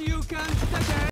you can take it.